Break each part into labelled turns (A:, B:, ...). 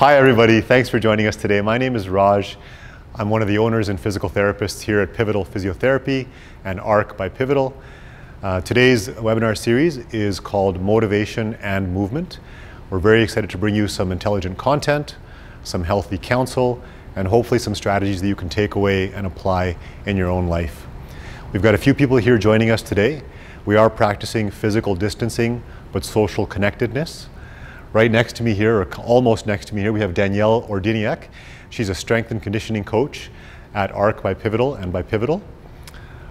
A: Hi, everybody. Thanks for joining us today. My name is Raj. I'm one of the owners and physical therapists here at Pivotal Physiotherapy and ARC by Pivotal. Uh, today's webinar series is called Motivation and Movement. We're very excited to bring you some intelligent content, some healthy counsel, and hopefully some strategies that you can take away and apply in your own life. We've got a few people here joining us today. We are practicing physical distancing, but social connectedness. Right next to me here, or almost next to me here, we have Danielle Ordiniak. She's a strength and conditioning coach at ARC by Pivotal and by Pivotal.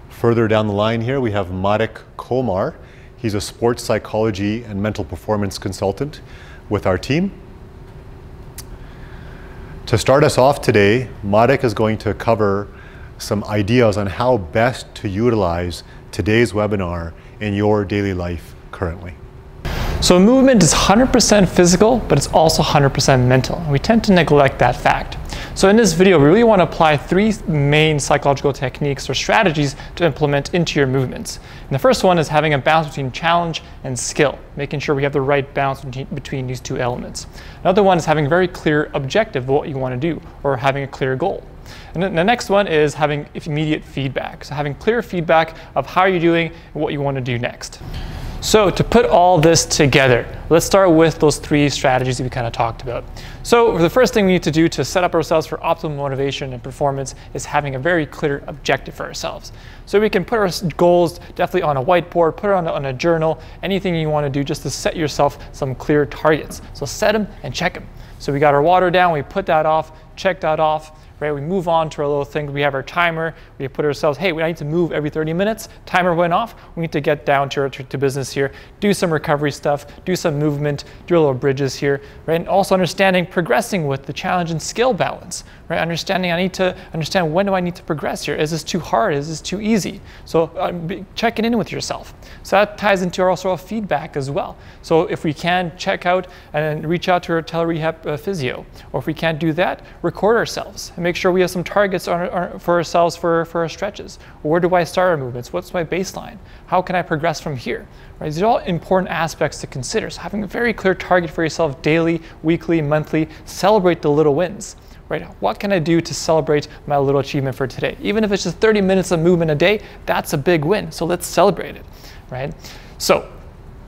A: Further down the line here, we have Marek Komar. He's a sports psychology and mental performance consultant with our team. To start us off today, Marek is going to cover some ideas on how best to utilize today's webinar in your daily life currently.
B: So movement is 100% physical, but it's also 100% mental. We tend to neglect that fact. So in this video, we really want to apply three main psychological techniques or strategies to implement into your movements. And the first one is having a balance between challenge and skill, making sure we have the right balance between these two elements. Another one is having a very clear objective of what you want to do, or having a clear goal. And then the next one is having immediate feedback. So having clear feedback of how you're doing and what you want to do next. So to put all this together, let's start with those three strategies that we kind of talked about. So the first thing we need to do to set up ourselves for optimal motivation and performance is having a very clear objective for ourselves. So we can put our goals definitely on a whiteboard, put it on a, on a journal, anything you want to do just to set yourself some clear targets. So set them and check them. So we got our water down, we put that off, check that off, right? We move on to our little thing. We have our timer. We put ourselves, hey, we need to move every 30 minutes. Timer went off. We need to get down to, to, to business here, do some recovery stuff, do some movement, do a little bridges here, right? And also understanding progressing with the challenge and skill balance, right? Understanding I need to understand when do I need to progress here? Is this too hard? Is this too easy? So um, checking in with yourself. So that ties into our also our feedback as well. So if we can check out and reach out to our tele-rehab uh, physio, or if we can't do that, record ourselves and make sure we have some targets on, on, for ourselves for, for our stretches. Where do I start our movements? What's my baseline? How can I progress from here? Right? These are all important aspects to consider. So having a very clear target for yourself daily, weekly, monthly, celebrate the little wins. Right? What can I do to celebrate my little achievement for today? Even if it's just 30 minutes of movement a day, that's a big win. So let's celebrate it, right? So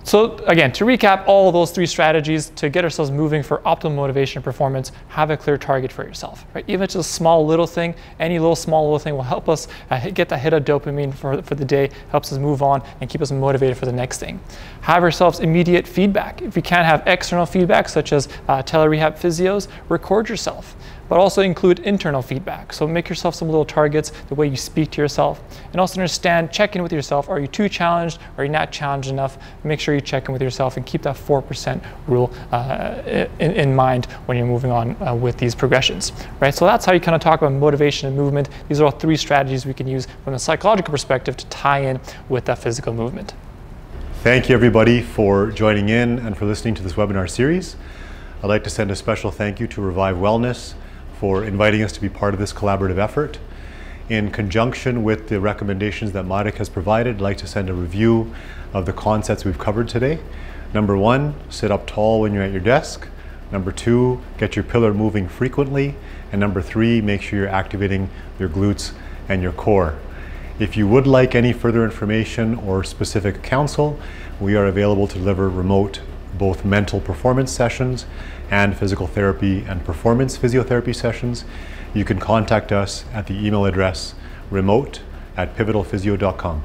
B: so again, to recap all those three strategies to get ourselves moving for optimal motivation and performance, have a clear target for yourself. Right? Even if it's a small little thing, any little small little thing will help us uh, get that hit of dopamine for, for the day, helps us move on and keep us motivated for the next thing. Have ourselves immediate feedback. If you can't have external feedback, such as uh, tele-rehab physios, record yourself but also include internal feedback. So make yourself some little targets, the way you speak to yourself, and also understand, check in with yourself. Are you too challenged? Are you not challenged enough? Make sure you check in with yourself and keep that 4% rule uh, in, in, mind when you're moving on uh, with these progressions, right? So that's how you kind of talk about motivation and movement. These are all three strategies we can use from a psychological perspective to tie in with that physical movement.
A: Thank you everybody for joining in and for listening to this webinar series. I'd like to send a special thank you to Revive Wellness for inviting us to be part of this collaborative effort. In conjunction with the recommendations that Marek has provided, I'd like to send a review of the concepts we've covered today. Number one, sit up tall when you're at your desk. Number two, get your pillar moving frequently. And number three, make sure you're activating your glutes and your core. If you would like any further information or specific counsel, we are available to deliver remote both mental performance sessions and physical therapy and performance physiotherapy sessions, you can contact us at the email address remote at pivotalphysio.com.